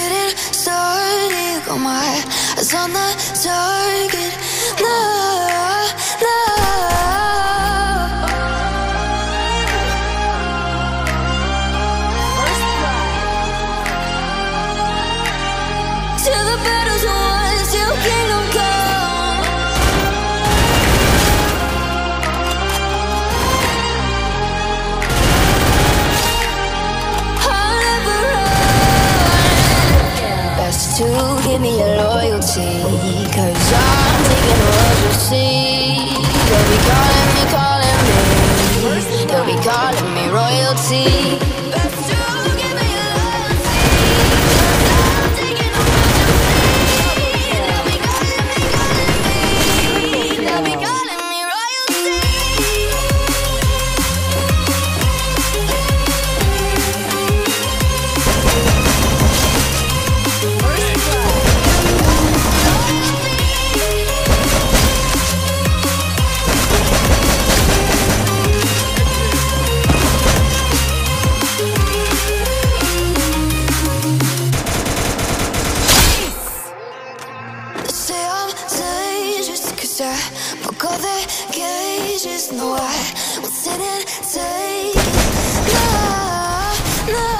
getting started. Got my eyes on the target. closer Book all the cages, no I will sit and take. No, no